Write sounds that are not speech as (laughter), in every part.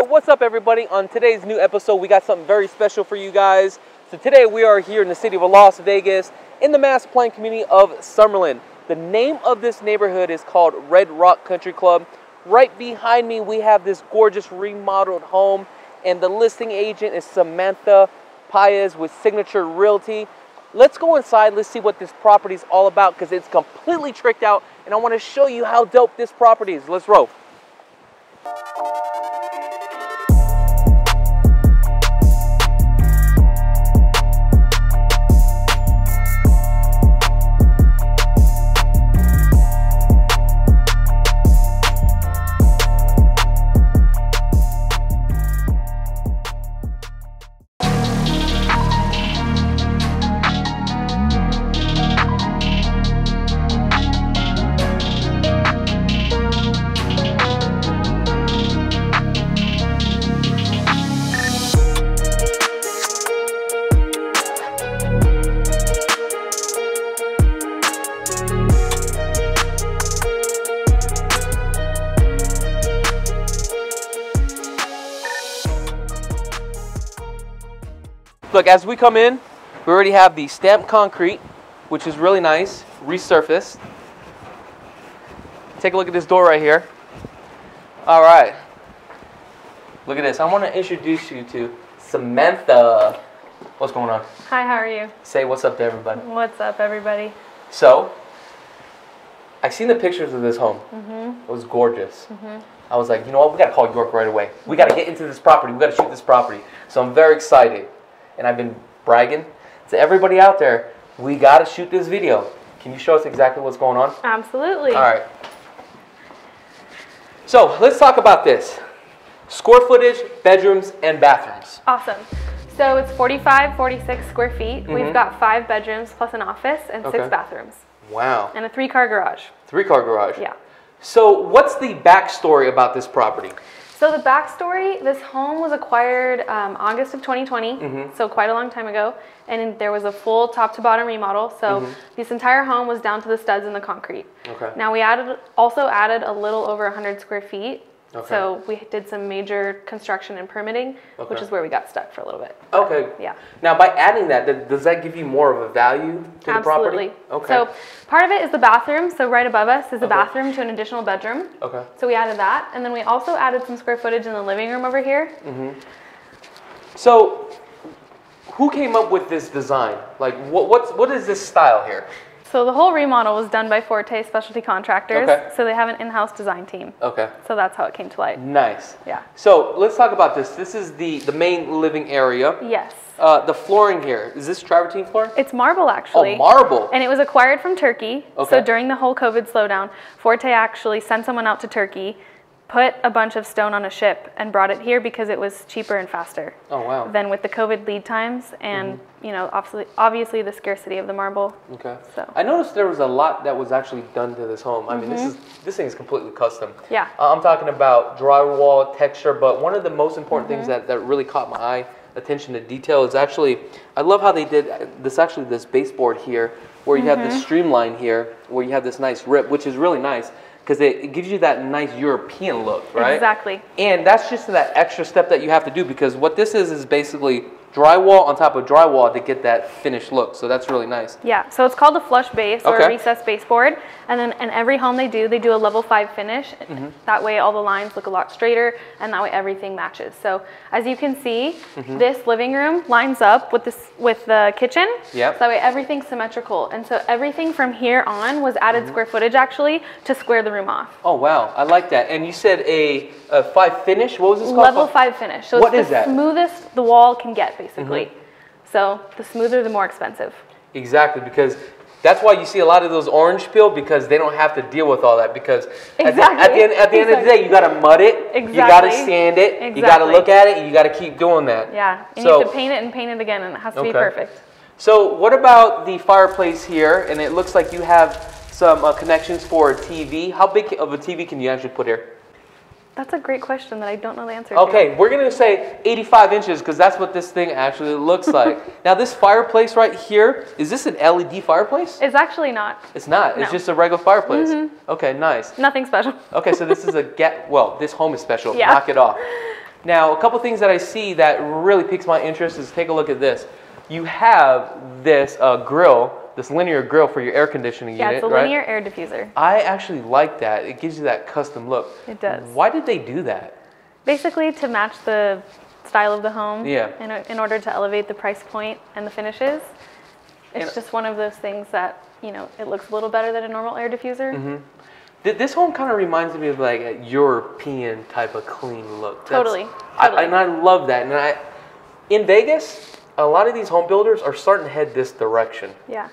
right, what's up, everybody? On today's new episode, we got something very special for you guys. So, today we are here in the city of Las Vegas in the Mass Plain community of Summerlin. The name of this neighborhood is called Red Rock Country Club. Right behind me, we have this gorgeous remodeled home, and the listing agent is Samantha Paez with Signature Realty. Let's go inside, let's see what this property is all about because it's completely tricked out, and I want to show you how dope this property is. Let's roll. Look, as we come in, we already have the stamped concrete, which is really nice, resurfaced. Take a look at this door right here. All right. Look at this. I want to introduce you to Samantha. What's going on? Hi, how are you? Say what's up to everybody. What's up, everybody? So, I've seen the pictures of this home. Mhm. It was gorgeous. Mhm. I was like, you know what? We gotta call York right away. We gotta get into this property. We gotta shoot this property. So I'm very excited, and I've been bragging to everybody out there. We gotta shoot this video. Can you show us exactly what's going on? Absolutely. All right. So let's talk about this: square footage, bedrooms, and bathrooms. Awesome. So it's 45, 46 square feet. We've mm-hmm. got five bedrooms plus an office and Okay. six bathrooms Wow. and a three car garage. Three car garage. Yeah. So what's the backstory about this property? So the backstory: this home was acquired um, August of 2020, Mm-hmm. so quite a long time ago, and there was a full top to bottom remodel. So this entire home was down to the studs in the concrete. Mm-hmm. Okay. Now we added also added a little over 100 square feet. Okay. So we did some major construction and permitting, which is where we got stuck for a little bit. Okay. Yeah. Now, by adding that, th- does that give you more of a value to the property? Absolutely. Okay. So part of it is the bathroom. So right above us is a Okay. bathroom to an additional bedroom. okay. So we added that, and then we also added some square footage in the living room over here. Mm hmm So, who came up with this design? Like, what what's what is this style here? So the whole remodel was done by Forte Specialty Contractors. Okay. So they have an in-house design team. Okay. So that's how it came to light. Nice. Yeah. So let's talk about this. This is the the main living area. Yes. Uh, the flooring here is this travertine floor? It's marble actually. Oh, marble. And it was acquired from Turkey. Okay. So during the whole COVID slowdown, Forte actually sent someone out to Turkey, put a bunch of stone on a ship, and brought it here because it was cheaper and faster Oh wow. than with the COVID lead times and Mm-hmm. you know obviously obviously the scarcity of the marble. Okay. So- I noticed there was a lot that was actually done to this home. I mean, this is this thing is completely custom. Mm-hmm. Yeah. Uh, I'm talking about drywall texture, but one of the most important Mm-hmm. things that, that really caught my eye, attention to detail, is actually I love how they did uh, this. Actually, this baseboard here, where you have Mm-hmm. this streamline here, where you have this nice rip, which is really nice because it, it gives you that nice European look, right? Exactly. And that's just that extra step that you have to do because what this is is basically drywall on top of drywall to get that finished look. So that's really nice. Yeah, so it's called a flush base or Okay. a recessed baseboard. And then in every home they do, they do a level five finish. Mm-hmm. That way all the lines look a lot straighter and that way everything matches. So as you can see, Mm-hmm. this living room lines up with this with the kitchen. Yep. So that way everything's symmetrical. And so everything from here on was added Mm-hmm. square footage actually to square the room off. Oh wow, I like that. And you said a, a five finish. What was this called? Level five finish. So What it's is the that? Smoothest the wall can get basically. So the smoother the more expensive. Exactly, because that's why you see a lot of those orange peel because they don't have to deal with all that. Because at, the, at the end, at the end of the day, you got to mud it, you got to sand it, you got to look at it, and you got to keep doing that. Yeah. And So- you have to paint it and paint it again and it has to be perfect. So, what about the fireplace here? And it looks like you have some uh, connections for a TV. How big of a TV can you actually put here? That's a great question that I don't know the answer to. Okay, we're gonna say 85 inches because that's what this thing actually looks like. (laughs) now, this fireplace right here, is this an LED fireplace? It's actually not. It's not. It's No. Mm-hmm. just a regular fireplace. Okay, nice. Nothing special. Okay, so this is a (laughs) get. Well, this home is special. Yeah. Knock it off. Now, a couple things that I see that really piques my interest is take a look at this. You have this uh, grill, this linear grill for your air conditioning Yeah, unit, it's a right? linear air diffuser. I actually like that. It gives you that custom look. It does. Why did they do that? Basically, to match the style of the home. Yeah. In, in order to elevate the price point and the finishes. It's And- just one of those things that you know it looks a little better than a normal air diffuser. Mm-hmm. This home kind of reminds me of like a European type of clean look. That's- Totally, I- totally. and I love that. And I, in Vegas, a lot of these home builders are starting to head this direction. Yeah.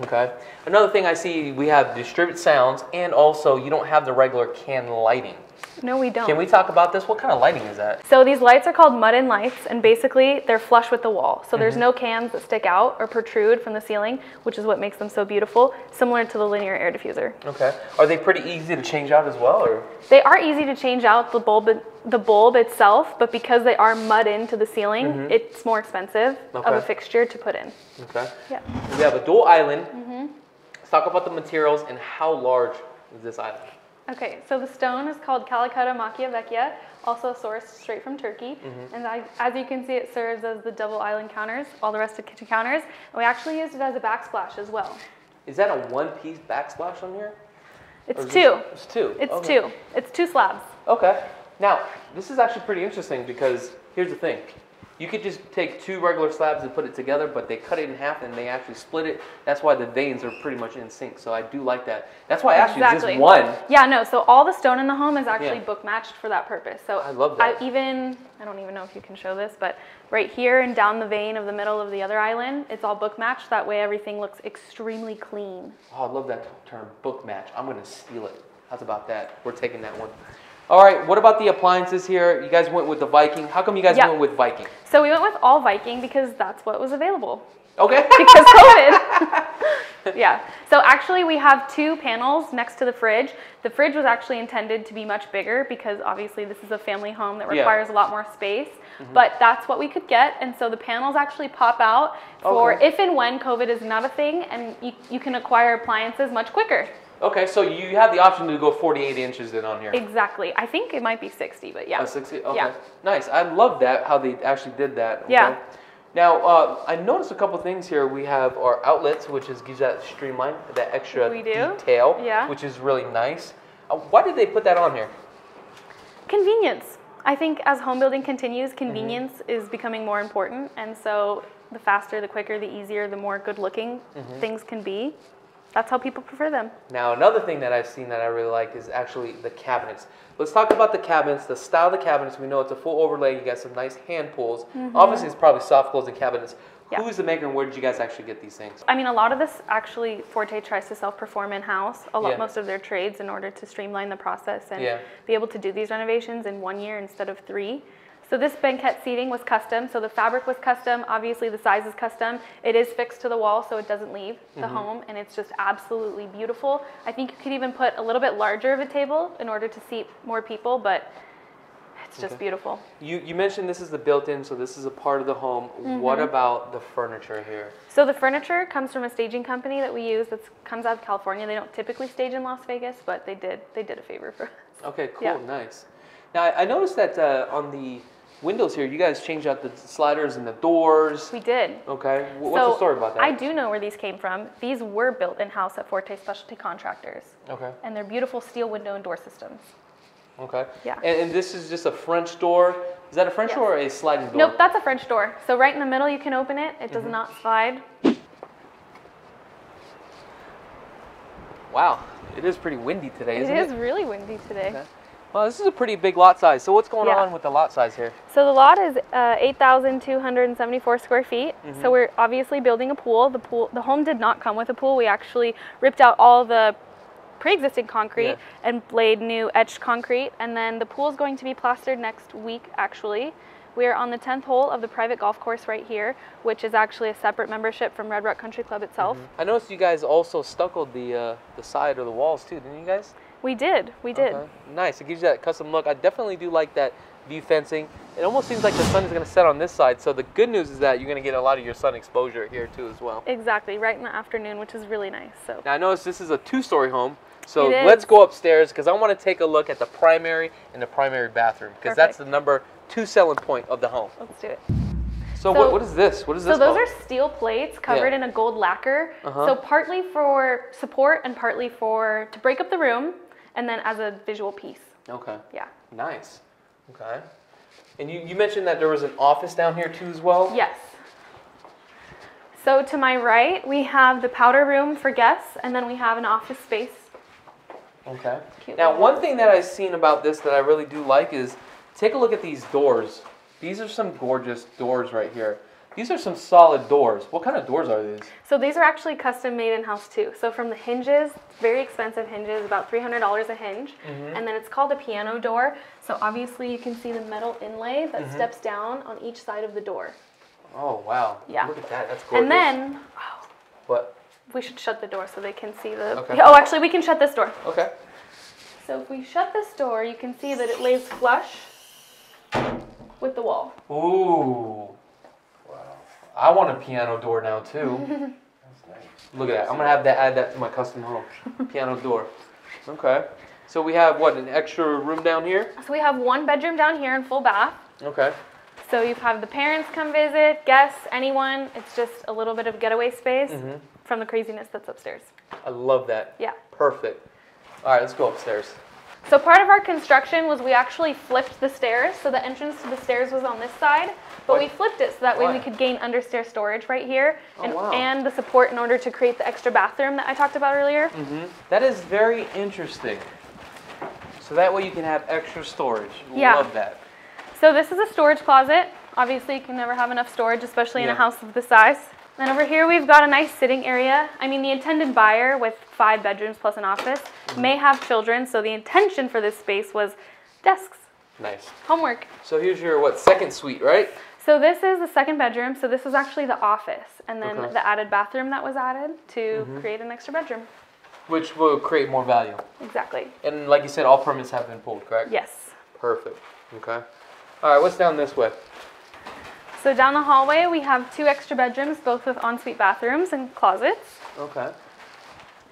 Okay. Another thing I see, we have distribute sounds, and also you don't have the regular can lighting. No, we don't. Can we talk about this? What kind of lighting is that? So these lights are called mud-in lights, and basically they're flush with the wall. So there's no cans that stick out or protrude from the ceiling, which is what makes them so beautiful, similar to the linear air diffuser. Okay. Are they pretty easy to change out as well, or? They are easy to change out the bulb, the bulb itself, but because they are mud into the ceiling, it's more expensive of Mm-hmm. A fixture to put in. Okay. Yeah. We have a dual island. Mm-hmm. Let's talk about the materials and how large is this island. Okay, so the stone is called Calacatta Macchia Vecchia, also sourced straight from Turkey. Mm-hmm. And I, as you can see, it serves as the double island counters, all the rest of the kitchen counters. And we actually used it as a backsplash as well. Is that a one-piece backsplash on here? It's two. this- It's two. It's Okay. two. It's two slabs. Okay. Now, this is actually pretty interesting because here's the thing. You could just take two regular slabs and put it together, but they cut it in half and they actually split it. That's why the veins are pretty much in sync. So I do like that. That's why I asked you, is this one? Yeah, no. So all the stone in the home is actually Yeah. book matched for that purpose. So I love that. I even I don't even know if you can show this, but right here and down the vein of the middle of the other island, it's all book matched. That way everything looks extremely clean. Oh, I love that term, book match. I'm going to steal it. How's about that? We're taking that one. All right, what about the appliances here? You guys went with the Viking. How come you guys Yeah. went with Viking? So we went with all Viking because that's what was available. Okay. (laughs) because COVID. (laughs) yeah. So actually, we have two panels next to the fridge. The fridge was actually intended to be much bigger because obviously this is a family home that Yeah. Mm-hmm. requires a lot more space. But that's what we could get, and so the panels actually pop out for Okay. if and when COVID is not a thing, and you, you can acquire appliances much quicker. Okay, so you have the option to go 48 inches in on here. Exactly. I think it might be 60, but yeah. Oh, 60? Okay. Yeah. Nice. I love that, how they actually did that. Okay. Yeah. Now, uh, I noticed a couple things here. We have our outlets, which is gives that streamline, that extra We do. detail, Yeah. which is really nice. Uh, why did they put that on here? Convenience. I think as home building continues, Mm-hmm. convenience is becoming more important. And so the faster, the quicker, the easier, the more good looking Mm-hmm. things can be. That's how people prefer them. Now, another thing that I've seen that I really like is actually the cabinets. Let's talk about the cabinets, the style of the cabinets. We know it's a full overlay. You got some nice hand pulls. Mm-hmm. Obviously, it's probably soft closing cabinets. Yeah. Who's the maker and where did you guys actually get these things? I mean, a lot of this actually Forte tries to self perform in house, a lot, Yeah. most of their trades, in order to streamline the process and Yeah. be able to do these renovations in one year instead of three. So this banquette seating was custom. So the fabric was custom. Obviously, the size is custom. It is fixed to the wall, so it doesn't leave the Mm-hmm. home, and it's just absolutely beautiful. I think you could even put a little bit larger of a table in order to seat more people, but it's just Okay. beautiful. You, you mentioned this is the built-in, so this is a part of the home. Mm-hmm. What about the furniture here? So the furniture comes from a staging company that we use that comes out of California. They don't typically stage in Las Vegas, but they did. They did a favor for us. Okay, cool, Yeah. nice. Now I I noticed that uh, on the windows here, you guys changed out the sliders and the doors. We did. Okay, what's so the story about that? I do know where these came from. These were built in house at Forte Specialty Contractors, Okay, and they're beautiful steel window and door systems. okay. Yeah. And, and this is just a French door. Is that a French Yes. door or a sliding door? Nope, that's a French door. So right in the middle, you can open it. It does Mm-hmm. not slide. Wow, it is pretty windy today, It isn't is really windy today. Okay. Well, this is a pretty big lot size. So what's going Yeah. on with the lot size here? So the lot is uh, 8,274 square feet. Mm-hmm. So we're obviously building a pool. The pool, the home did not come with a pool. We actually ripped out all the pre-existing concrete Yeah. and laid new etched concrete. And then the pool is going to be plastered next week. Actually, we are on the 10th hole of the private golf course right here, which is actually a separate membership from Red Rock Country Club itself. I noticed you guys also stuccoed the uh, the side of the walls too, didn't you guys? We did. We did. Nice. It gives you that custom look. I definitely do like that view fencing. It almost seems like the sun is going to set on this side. So the good news is that you're going to get a lot of your sun exposure here too as well. Exactly. Right in the afternoon, which is really nice. So. Now I notice this is a two-story home. So let's go upstairs because I want to take a look at the primary and the primary bathroom because that's the number two selling point of the home. Let's do it. So, So- what, what is this? What is this So those called? are steel plates covered Yeah. in a gold lacquer. Uh-huh. So partly for support and partly for to break up the room, and then as a visual piece. Okay. Yeah. Nice. Okay. And you, you mentioned that there was an office down here too as well? Yes. So to my right, we have the powder room for guests, and then we have an office space. Okay. Cute Now, one thing that I've seen about this that I really do like is take a look at these doors. These are some gorgeous doors right here. These are some solid doors. What kind of doors are these? So these are actually custom made in house too. So from the hinges, very expensive hinges, about $300 a hinge. Mm-hmm. And then it's called a piano door. So obviously you can see the metal inlay that Mm-hmm. steps down on each side of the door. Oh, wow. Yeah. Look at that. That's gorgeous. And then oh, What? we should shut the door so they can see the. Okay. Oh, actually, we can shut this door. Okay. So if we shut this door, you can see that it lays flush with the wall. Ooh. I want a piano door now too. That's (laughs) nice. Look at that. I'm gonna have to add that to my custom home. (laughs) piano door. Okay. So we have what an extra room down here. So we have one bedroom down here and full bath. Okay. So you have the parents come visit, guests, anyone. It's just a little bit of getaway space Mhm. from the craziness that's upstairs. I love that. Yeah. Perfect. All right, let's go upstairs. So part of our construction was we actually flipped the stairs. So the entrance to the stairs was on this side, but What? we flipped it so that way Why? we could gain understair storage right here Oh, and, wow. and the support in order to create the extra bathroom that I talked about earlier. Mm-hmm. That is very interesting. So that way you can have extra storage. Yeah. Love that. So this is a storage closet. Obviously, you can never have enough storage, especially in a house of this size. Then over here, we've got a nice sitting area. I mean, the intended buyer with five bedrooms plus an office Mm-hmm. may have children, so the intention for this space was desks, Nice. homework. So here's your what second suite, right? So this is the second bedroom. So this is actually the office, and then Okay. the added bathroom that was added to create an extra bedroom. Which will create more value. Exactly. And like you said, all permits have been pulled, correct? Yes. Perfect. Okay. All right, what's down this way? So down the hallway, we have two extra bedrooms, both with ensuite bathrooms and closets. Okay.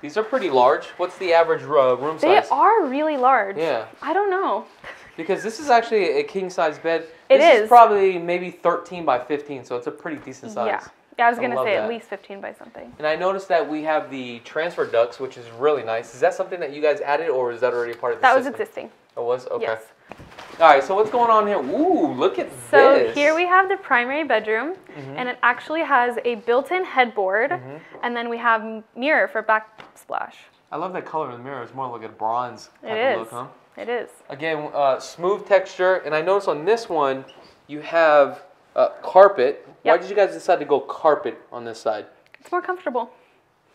These are pretty large. What's the average uh, room They size? They are really large. Yeah. I don't know. (laughs) Because this is actually a king size bed. It this is. probably maybe 13 by 15, so it's a pretty decent size. Yeah. Yeah, I was gonna say that. at least 15 by something. And I noticed that we have the transfer ducts, which is really nice. Is that something that you guys added, or is that already part of the That was existing. It was okay. Yes. All right. So what's going on here? Ooh, look at So this. So here we have the primary bedroom, Mm-hmm. and it actually has a built-in headboard, and then we have mirror for backsplash. I love that color in the mirror. It's more like a bronze type It of is. look, huh? It is. Again, uh, smooth texture, and I notice on this one you have uh, carpet. Why did you guys decide to go carpet on this side? It's more comfortable.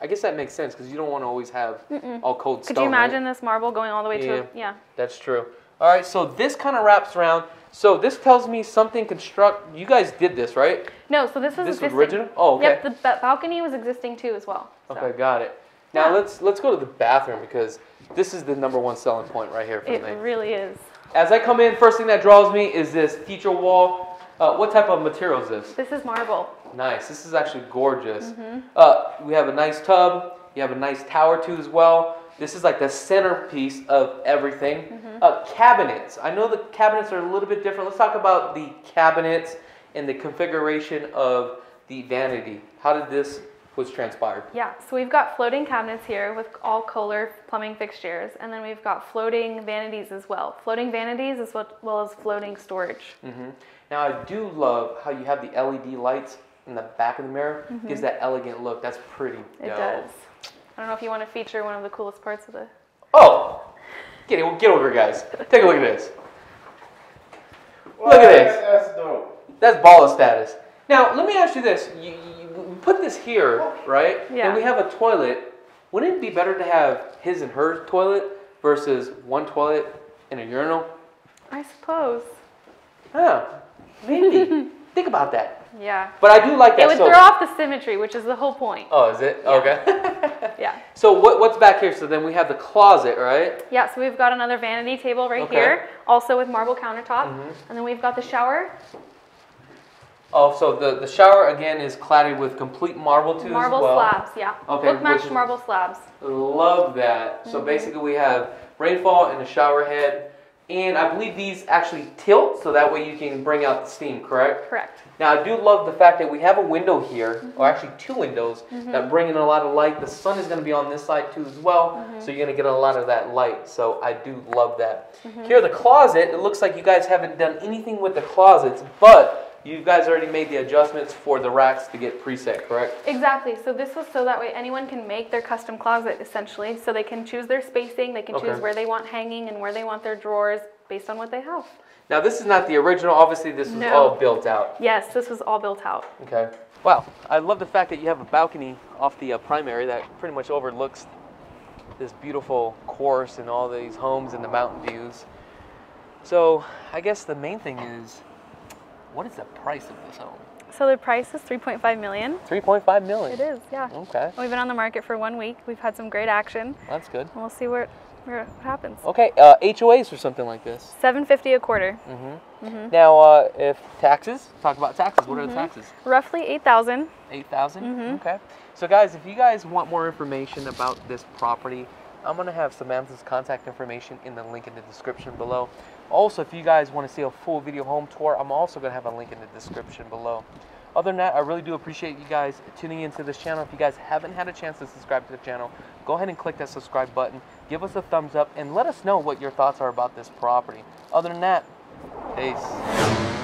I guess that makes sense because you don't want to always have all cold Could stone. you right? imagine this marble going all the way Yeah. to? Yeah. That's true. All right, so this kind of wraps around. So this tells me something construct. You guys did this, right? No, so this was This was existing. original? Oh, okay. Yep, the ba- balcony was existing too as well. so. Okay, got it. Now Yeah. let's let's go to the bathroom because this is the number one selling point right here for It me. It really is. As I come in, first thing that draws me is this feature wall. Uh, what type of material is this? This is marble. Nice. This is actually gorgeous. Mm-hmm. Uh, we have a nice tub. You have a nice tower too as well. This is like the centerpiece of everything. Mm-hmm. Uh, cabinets. I know the cabinets are a little bit different. Let's talk about the cabinets and the configuration of the vanity. How did this was transpired? Yeah, so we've got floating cabinets here with all Kohler plumbing fixtures, and then we've got floating vanities as well. Floating vanities as well, well as floating storage. hmm Now I do love how you have the LED lights in the back of the mirror. Gives that elegant look. That's pretty. Mm-hmm. It dope. does. I don't know if you want to feature one of the coolest parts of the. Oh, get it, get over here, guys. Take a look at this. Look at this. That's dope. That's baller status. Now let me ask you this: you, you, you put this here, right? Yeah. And we have a toilet. Wouldn't it be better to have his and her toilet versus one toilet and a urinal? I suppose. Yeah, maybe. (laughs) Think about that. Yeah. But I do like that. It would so, throw off the symmetry, which is the whole point. Oh, is it? Yeah. Okay. (laughs) So what, what's back here? So then we have the closet, right? Yeah, so we've got another vanity table right Okay. here, also with marble countertop. Mhm. And then we've got the shower, Oh, so the, the shower again is cladded with complete marble too marble well. slabs, yeah. Okay, Book matched marble slabs. Love that. So Mm-hmm. basically, we have rainfall and a shower head. And I believe these actually tilt so that way you can bring out the steam, correct? Correct. Now I do love the fact that we have a window here, or mm-hmm. actually two windows, mm-hmm. that bring in a lot of light. The sun is going to be on this side too as well, mm-hmm. so you're going to get a lot of that light. So I do love that. Here the closet, it looks like you guys haven't done anything with the closets, but you guys already made the adjustments for the racks to get preset, correct? Exactly. So this was so that way anyone can make their custom closet essentially. So they can choose their spacing, they can Okay. choose where they want hanging and where they want their drawers based on what they have. Now this is not the original. Obviously, this was No. all built out. Yes, this was all built out. Okay. Wow, I love the fact that you have a balcony off the uh, primary that pretty much overlooks this beautiful course and all these homes and the mountain views. So I guess the main thing is, what is the price of this home? So the price is 3.5 million. 3.5 million. It is, yeah. Okay, We've been on the market for one week. We've had some great action. that's good. and We'll see where, where it happens. Okay, uh, HOAs or something like this. 750 a quarter. Mm-hmm. Now, uh, if taxes, talk about taxes. What are the taxes? Roughly 8,000. 8,000? Mm-hmm. Okay. So guys, if you guys want more information about this property, I'm going to have Samantha's contact information in the link in the description below. Also, if you guys want to see a full video home tour, I'm also going to have a link in the description below. Other than that, I really do appreciate you guys tuning into this channel. If you guys haven't had a chance to subscribe to the channel, go ahead and click that subscribe button. Give us a thumbs up and let us know what your thoughts are about this property. Other than that, peace.